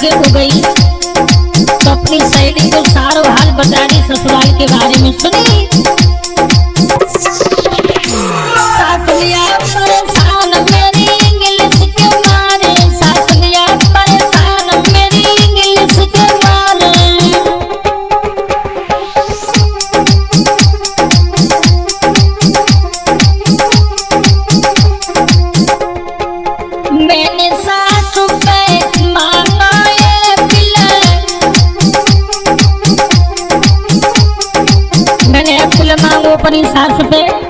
आगे हो गई। तो अपनी सहेली को सारो हाल बताने ससुराल के बारे में सुनी। तो परी सास पे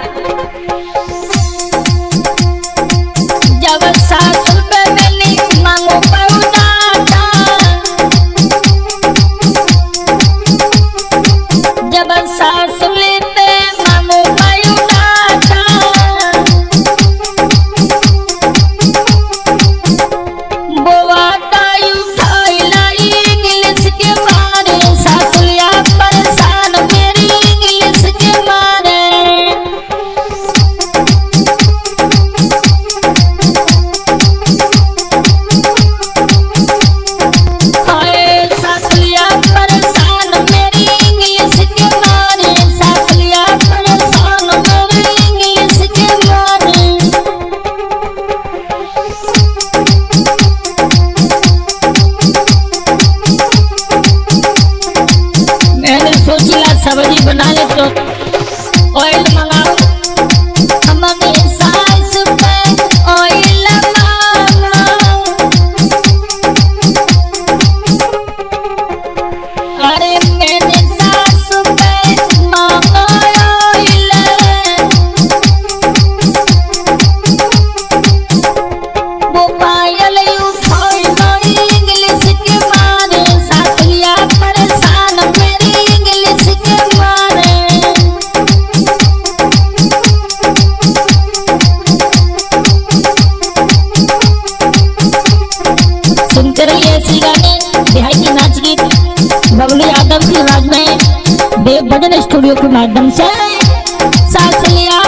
सब्ज़ी बना ले तो ऑयल मंगा बबलू यादव की आवाज़ में देव भजन स्टूडियो के माध्यम से साथ लिया